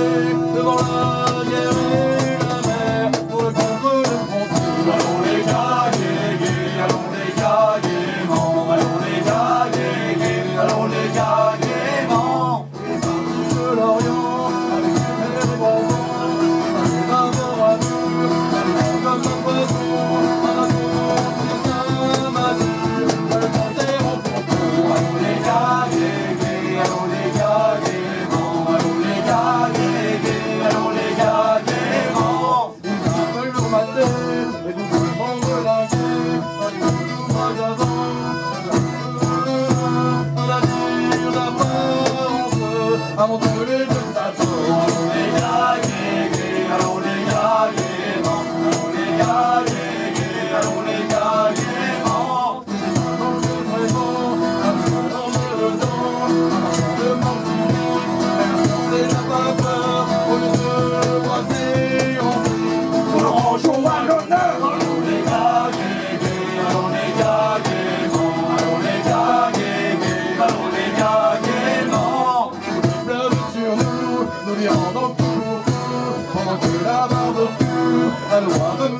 Hallelujah. I'm gonna do that. ano, ano,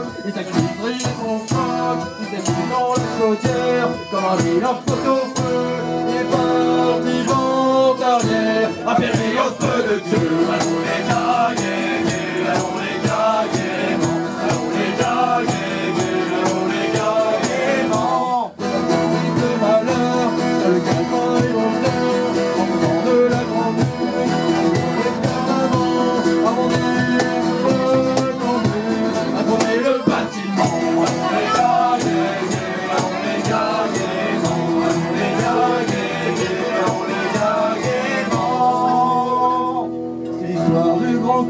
coq, ils accuseraient mon coq, ils étaient dans la chaudière, comme un vilain photo.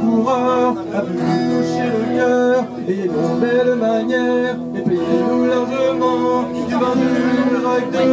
coureurs, à plus toucher le cœur, ayez vos belles manières, et payez-nous largement. Du vin du rack de